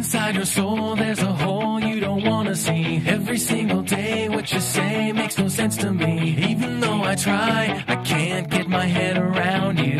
Inside your soul, there's a hole you don't wanna see. Every single day, what you say makes no sense to me. Even though I try, I can't get my head around you.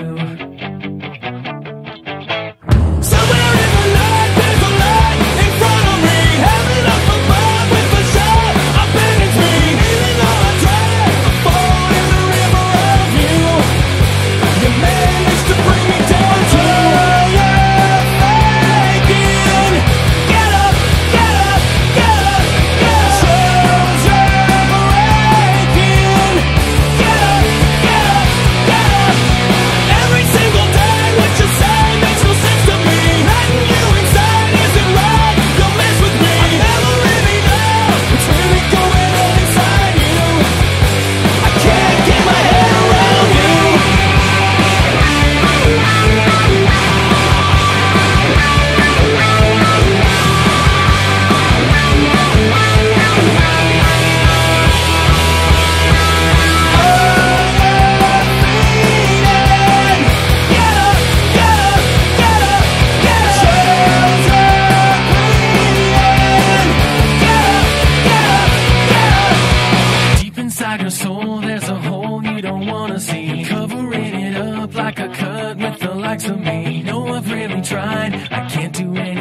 really tried. I can't do anything.